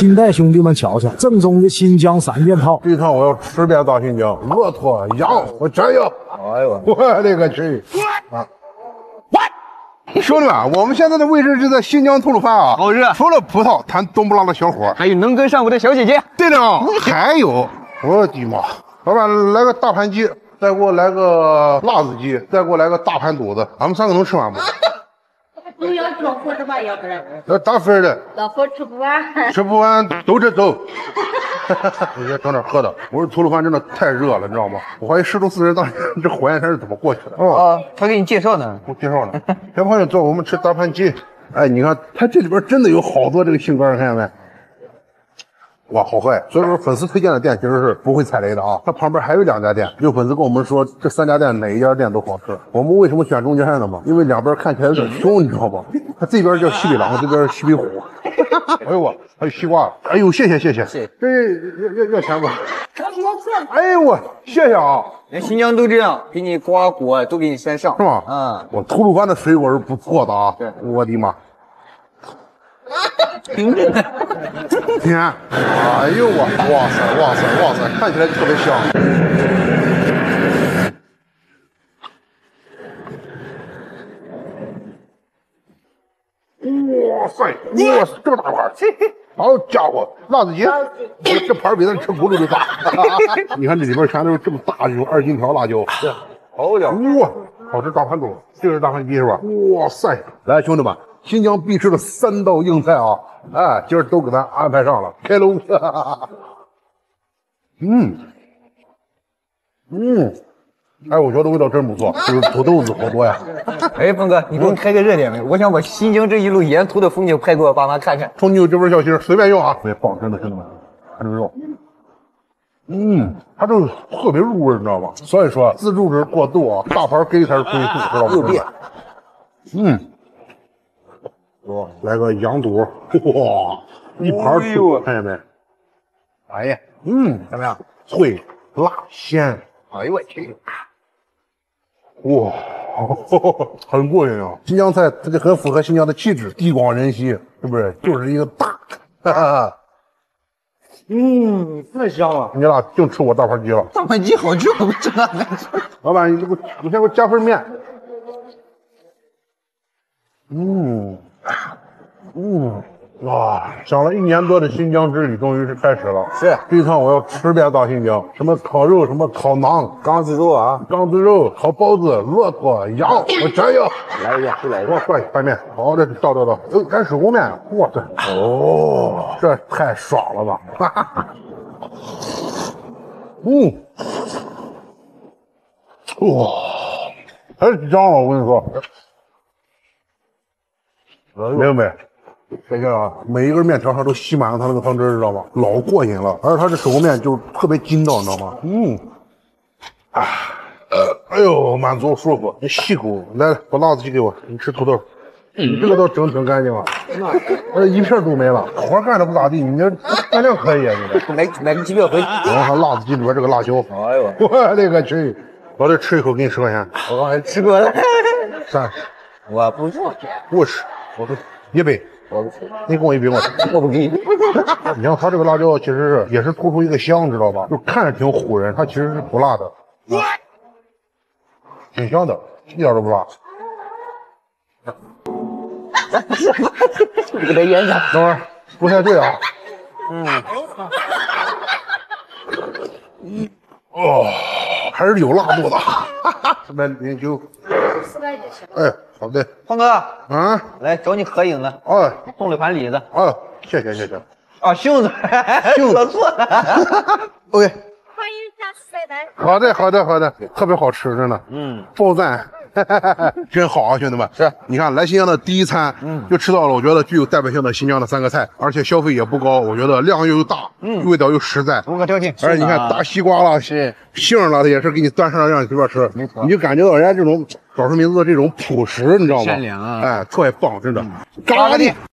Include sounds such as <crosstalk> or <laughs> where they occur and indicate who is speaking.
Speaker 1: 金带兄弟们瞧瞧，正宗的新疆三件套。
Speaker 2: 这一趟我要吃遍大新疆，骆驼、羊，我全要。
Speaker 3: 哎呦，
Speaker 2: 我勒个去！啊！兄弟们，我们现在的位置是在新疆吐鲁番啊，
Speaker 3: 好热
Speaker 2: 除了葡萄，谈冬不拉的小伙，
Speaker 3: 还有能跟上我的小姐姐。
Speaker 2: 对了，还有，我的妈！老板来个大盘鸡，再给我来个辣子鸡，再给我来个大盘肚子，俺们三个能吃完不？
Speaker 4: 老夫的吧，要不然
Speaker 2: 要打分的，
Speaker 4: 老夫吃不完。
Speaker 2: 吃不完都这走。你先整点喝的。我说吐鲁番真的太热了，你知道吗？我怀疑十度四十当年这火焰山是怎么过去的。哦，
Speaker 3: 啊，他给你介绍呢。
Speaker 2: 我介绍呢，小朋友坐，我们吃大盘鸡。哎，你看它这里边真的有好多这个杏干，看见没？哇，好喝呀！所以说粉丝推荐的店其实是不会踩雷的啊。它旁边还有两家店，有粉丝跟我们说这三家店哪一家店都好吃。我们为什么选中间的嘛？因为两边看起来有点凶，你知道吧？它这边叫西北狼，这边是西北虎。哎呦我，还有西瓜，哎呦谢谢谢谢，
Speaker 3: 谢谢
Speaker 2: 这要要要钱不？哎呦我，谢谢啊，
Speaker 3: 人新疆都这样，给你瓜果都给你先上，
Speaker 2: 是吗？
Speaker 3: 嗯，
Speaker 2: 我吐鲁番的水果是不错的啊。
Speaker 3: 对
Speaker 2: 我的妈！
Speaker 3: 听着呢。
Speaker 2: 天，哎呦我，哇塞哇塞哇塞，看起来特别香。哇塞，哇塞，这么大块儿！好家伙，辣子鸡，<laughs> 这盘儿比咱吃骨头都大。<laughs> 你看这里边全都是这么大这种二荆条辣椒，
Speaker 3: 好家伙，
Speaker 2: 哇，好吃大盘肚，这是大盘鸡是吧？哇塞！来，兄弟们，新疆必吃的三道硬菜啊！哎，今儿都给咱安排上了，开喽！嗯 <laughs> 嗯，哎，我觉得味道真不错，就是土豆子好多呀。<laughs>
Speaker 3: 哎，峰哥，你给我开个热点没？我想把新疆这一路沿途的风景拍给我爸妈看看。
Speaker 2: 冲你有这份孝心，随便用啊！特别棒，真的，兄弟们，看这个肉，嗯，它这个特别入味，你知道吗？所以说自助是过度啊，大盘给才是归宿，知道吗？
Speaker 3: 右边，
Speaker 2: 嗯，哦，来个羊肚，哇，一盘
Speaker 3: 哎呦
Speaker 2: 出，看见没？
Speaker 3: 哎呀，
Speaker 2: 嗯，
Speaker 3: 怎么样？
Speaker 2: 脆、辣、鲜，
Speaker 3: 哎呦我去，
Speaker 2: 哇，很过瘾啊！新疆菜这个很符合新疆的气质，地广人稀，是不是？就是一个大，哈哈。
Speaker 3: 嗯，太香了。
Speaker 2: 你俩净吃我大盘鸡了。
Speaker 3: 大盘鸡好吃，我真的。
Speaker 2: 老板，你给我，你先给我加份面。嗯，嗯，哇，想了一年多的新疆之旅终于是开始了。
Speaker 3: 是
Speaker 2: 这一趟我要吃遍大新疆，什么烤肉，什么烤馕、
Speaker 3: 缸子肉啊，
Speaker 2: 缸子肉、烤包子、骆驼、羊，我全要。
Speaker 3: 来一个，就来一个。
Speaker 2: 我快拌面，好的，倒倒倒，哦，干手工面，哇塞，哦，这太爽了吧！哈哈哈。嗯，哇，太香了，我跟你说，明白没？这个啊，每一根面条上都吸满了它那个汤汁，知道吗？老过瘾了，而且它这手工面就是特别筋道，你知道吗？嗯，啊，呃，哎呦，满足舒服，你细口，来，把辣子鸡给我，你吃土豆。你这个倒整挺干净啊，那，一片都没了，活干的不咋地，你这干量可以啊，你这。<laughs>
Speaker 3: 买买个机票回去。
Speaker 2: 然后还辣子鸡里边这个辣椒，
Speaker 3: 哎呦，
Speaker 2: 我勒个去！老弟吃一口给你十块钱，
Speaker 3: 我刚才吃过了。<laughs>
Speaker 2: 三十，
Speaker 3: 我不做，
Speaker 2: 五十，我都一百，
Speaker 3: 我，
Speaker 2: 你跟我一比，我。
Speaker 3: 我不给你。<laughs>
Speaker 2: 你看它这个辣椒其实是也是突出一个香，知道吧？就看着挺唬人，它其实是不辣的，啊，挺香的，一点都不辣。
Speaker 3: 给他演讲。
Speaker 2: 等会儿不太对啊。嗯。哦，还是有辣度的。<laughs> <laughs> 什么零九。哎，好的。
Speaker 3: 胖哥，
Speaker 2: 嗯，
Speaker 3: 来找你合影了，
Speaker 2: 哎，
Speaker 3: 送了盘李子。
Speaker 2: 哎，谢谢谢谢。
Speaker 3: 啊，袖子，
Speaker 2: 袖子 <laughs>
Speaker 3: 说错了。<laughs>
Speaker 2: OK，
Speaker 4: 欢迎下次再来。
Speaker 2: 好的好的好的，特别好吃，真的。
Speaker 3: 嗯，
Speaker 2: 爆赞，<laughs> 真好啊，兄弟们！
Speaker 3: 是，
Speaker 2: 你看来新疆的第一餐，嗯，就吃到了我觉得具有代表性的新疆的三个菜，而且消费也不高，我觉得量又大，嗯，味道又实在。
Speaker 3: 无可挑剔。
Speaker 2: 而且你看大西瓜了，
Speaker 3: 是
Speaker 2: 杏儿了，也是给你端上来让你随便吃，
Speaker 3: 没错
Speaker 2: 你就感觉到人家这种少数民族的这种朴实，你知道吗？
Speaker 3: 善良啊
Speaker 2: 哎，特别棒，真的。
Speaker 3: 嘎嘎地。